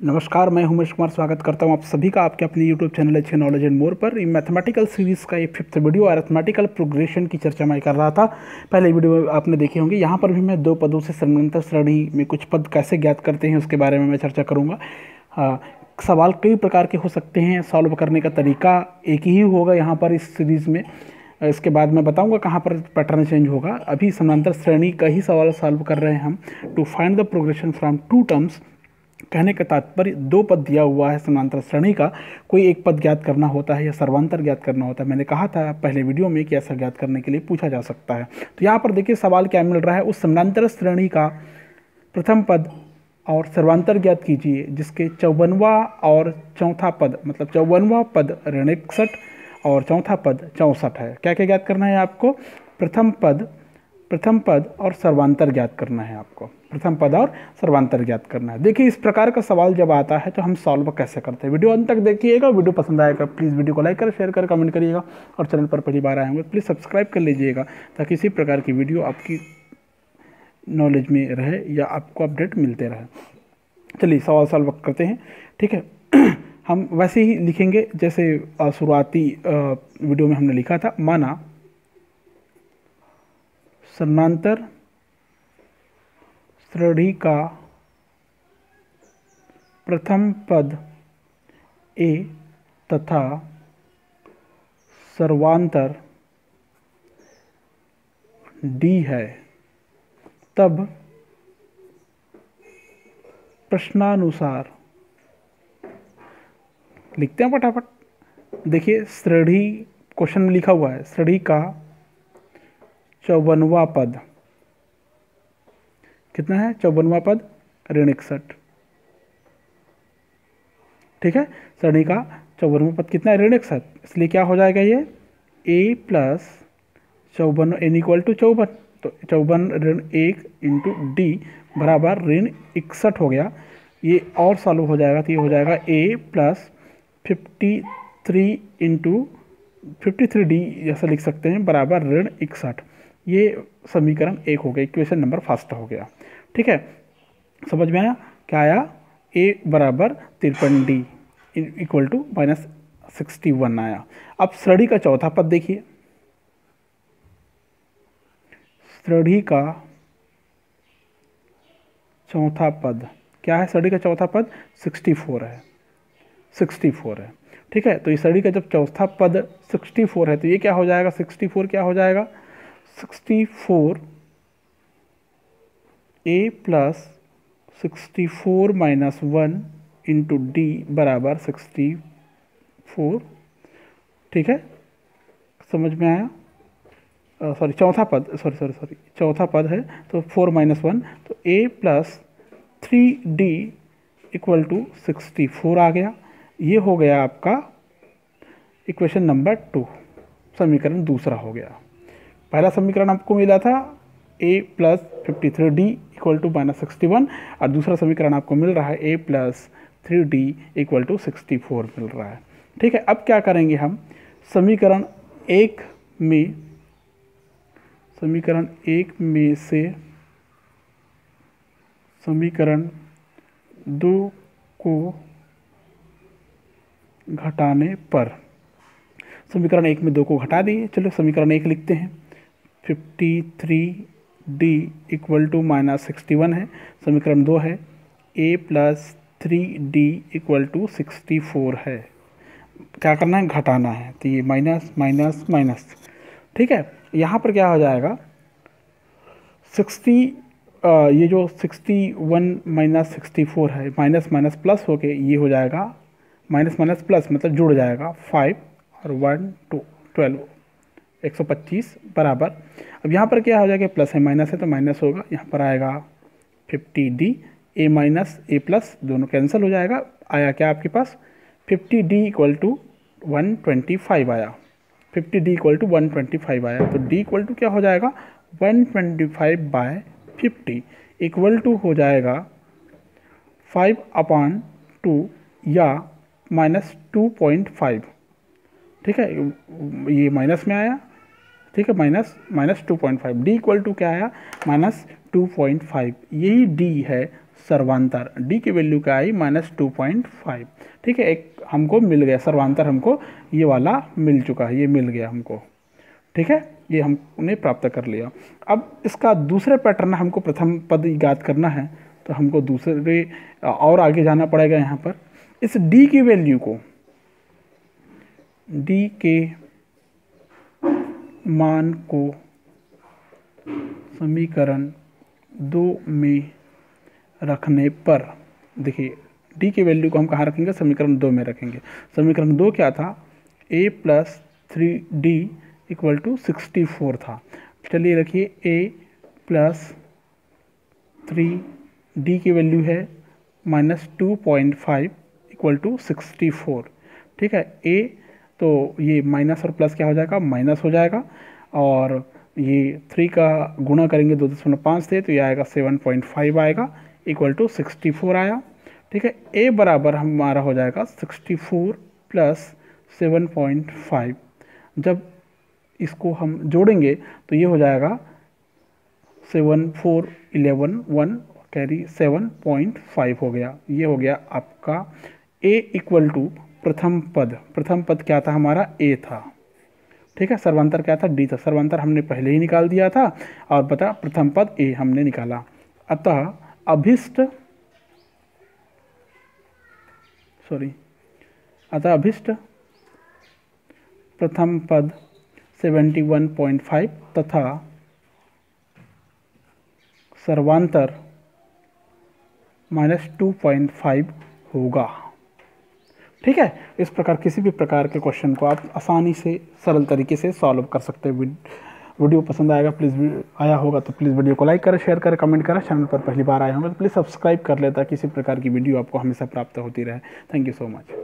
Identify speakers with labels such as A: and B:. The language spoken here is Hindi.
A: नमस्कार, मैं उमेश कुमार। स्वागत करता हूँ आप सभी का आपके अपने यूट्यूब चैनल अच्छे नॉलेज एंड मोर पर। मैथमेटिकल सीरीज़ का ये फिफ्थ वीडियो अर्थमेटिकल प्रोग्रेशन की चर्चा मैं कर रहा था। पहले वीडियो आपने देखे होंगे। यहाँ पर भी मैं दो पदों से समानांतर श्रेणी में कुछ पद कैसे ज्ञात करते हैं उसके बारे में मैं चर्चा करूँगा। सवाल कई प्रकार के हो सकते हैं। सॉल्व करने का तरीका एक ही होगा यहाँ पर इस सीरीज़ में। इसके बाद मैं बताऊँगा कहाँ पर पैटर्न चेंज होगा। अभी समानांतर श्रेणी का ही सवाल सॉल्व कर रहे हैं हम। To find the progression from two terms कहने का तात्पर्य, दो पद दिया हुआ है समांतर श्रेणी का। कोई एक पद ज्ञात करना होता है या सर्वांतर ज्ञात करना होता है? मैंने कहा था पहले वीडियो में कि ऐसा ज्ञात करने के लिए पूछा जा सकता है। तो यहाँ पर देखिए, सवाल क्या मिल रहा है? उस समांतर श्रेणी का प्रथम पद और सर्वांतर ज्ञात कीजिए, जिसके चौवनवा और चौथा पद मतलब चौवनवा पद ऋण इकसठ और चौथा पद चौंसठ है। क्या क्या ज्ञात करना है आपको? प्रथम पद प्रथम पद और सर्वांतर ज्ञात करना है आपको। प्रथम पद और सर्वांतर ज्ञात करना है। देखिए, इस प्रकार का सवाल जब आता है तो हम सॉल्व कैसे करते हैं? वीडियो अंत तक देखिएगा, वीडियो पसंद आएगा प्लीज़ वीडियो को लाइक कर शेयर कर कमेंट करिएगा और चैनल पर पहली बार आए होंगे प्लीज़ सब्सक्राइब कर लीजिएगा ताकि इसी प्रकार की वीडियो आपकी नॉलेज में रहे या आपको अपडेट मिलते रहे। चलिए, सवाल सॉल्व करते हैं। ठीक है, हम वैसे ही लिखेंगे, जैसे शुरुआती वीडियो में हमने लिखा था, माना समांतर श्रेणी का प्रथम पद ए तथा सर्वांतर डी है। तब प्रश्नानुसार लिखते हैं फटाफट। देखिए, श्रेणी क्वेश्चन में लिखा हुआ है। श्रेणी का चौवनवा पद। कितना है? चौवनवा पद, ऋण इकसठ। ठीक है? श्रेणी का चौवनवा पद कितना है? ऋण इकसठ। इसलिए क्या हो जाएगा ये? ए प्लस चौवन एन इक्वल टू चौवन। तो चौवन ऋण एक इंटू डी बराबर ऋण इकसठ हो गया। ये और सॉल्व हो जाएगा तो ये हो जाएगा a plus fifty three into fifty three d जैसा लिख सकते हैं, बराबर ऋण इकसठ। ये समीकरण एक हो गया इक्वेशन नंबर फ़र्स्ट हो गया। ठीक है? समझ में आया? क्या आया? ए बराबर तिरपन d equal to minus sixty one आया। अब श्रेणी का चौथा पद देखिए। श्रेणी का चौथा पद, क्या है श्रेणी का चौथा पद? सिक्सटी फोर है। सिक्सटी फोर है। ठीक है? तो ये श्रेणी का जब चौथा पद सिक्सटी फोर है तो ये क्या हो जाएगा? सिक्सटी फोर क्या हो जाएगा? Sixty four a plus sixty four minus one into d बराबर सिक्सटी फोर ठीक है? समझ में आया? सॉरी चौथा पद सॉरी सॉरी सॉरी चौथा पद है तो फोर माइनस वन तो a plus three d equal to sixty four आ गया। ये हो गया आपका इक्वेशन नंबर टू समीकरण दूसरा हो गया। पहला समीकरण आपको मिला था a plus fifty three d equal to minus sixty one और दूसरा समीकरण आपको मिल रहा है a plus three d equal to sixty four मिल रहा है। ठीक है, अब क्या करेंगे हम? समीकरण एक में, समीकरण एक में से समीकरण दो को घटाने पर, समीकरण एक में दो को घटा दिए। चलो, समीकरण एक लिखते हैं। Fifty three d equal to minus sixty one है, समीकरण दो है। A plus three d equal to sixty four है। क्या करना है? घटाना है। तो ये माइनस माइनस माइनस ठीक है? यहाँ पर क्या हो जाएगा? सिक्सटी ये जो sixty one minus sixty four है माइनस माइनस प्लस हो के ये हो जाएगा। माइनस माइनस प्लस मतलब जुड़ जाएगा। फाइव और वन टू ट्वेल्व 125 बराबर। अब यहाँ पर क्या हो जाएगा? प्लस है, माइनस है तो माइनस होगा। यहाँ पर आएगा 50 d, a minus, a plus, दोनों कैंसिल हो जाएगा। आया क्या आपके पास? 50 डी इक्वल टू वन आया। 50 डी इक्वल टू वन आया। तो डी इक्वल टू क्या हो जाएगा? 125 twenty five by fifty equal to हो जाएगा 5 अपॉन टू या माइनस टू पॉइंट फाइव। ठीक है? ये माइनस में आया। ठीक है minus minus two point five d equal to क्या आया? माइनस टू पॉइंट फाइव यही डी है सर्वांतर। डी की वैल्यू क्या आई? माइनस टू पॉइंट फाइव ठीक है, एक हमको मिल गया, सर्वांतर हमको ये वाला मिल चुका है, ये मिल गया हमको। ठीक है, ये हमने प्राप्त कर लिया। अब इसका दूसरे पैटर्न हमको प्रथम पद याद करना है तो हमको दूसरे, और आगे जाना पड़ेगा यहाँ पर। इस डी की वैल्यू को डी के मान को समीकरण दो में रखने पर, देखिए डी के वैल्यू को हम कहाँ रखेंगे? समीकरण दो में रखेंगे। समीकरण दो क्या था? A plus three d equal to sixty four था। चलिए रखिए ए प्लस थ्री डी की वैल्यू है minus two point five equal to sixty four ठीक है ए तो ये माइनस और प्लस क्या हो जाएगा? माइनस हो जाएगा। और ये थ्री का गुणा करेंगे दो दशमलव पाँच से तो ये आएगा सेवन पॉइंट फाइव आएगा इक्वल टू सिक्सटी फोर आया। ठीक है? ए बराबर हमारा हो जाएगा sixty four plus seven point five. जब इसको हम जोड़ेंगे तो ये हो जाएगा seven four eleven one carry seven point five हो गया। ये हो गया आपका ए इक्वल टू प्रथम पद। प्रथम पद क्या था हमारा? ए था। ठीक है? सर्वांतर क्या था? डी था। सर्वांतर हमने पहले ही निकाल दिया था और बता, प्रथम पद ए हमने निकाला। अतः अभिष्ट सॉरी अतः अभिष्ट, प्रथम पद 71.5 तथा सर्वांतर माइनस टू पॉइंट फाइव होगा। ठीक है? इस प्रकार किसी भी प्रकार के क्वेश्चन को आप आसानी से, सरल तरीके से सॉल्व कर सकते हैं। वीडियो पसंद आएगा प्लीज़ आया होगा तो प्लीज़ वीडियो को लाइक करें शेयर करें कमेंट करें। चैनल पर पहली बार आए होंगे तो प्लीज़ सब्सक्राइब कर लेता किसी प्रकार की वीडियो आपको हमेशा प्राप्त होती रहे। Thank you so much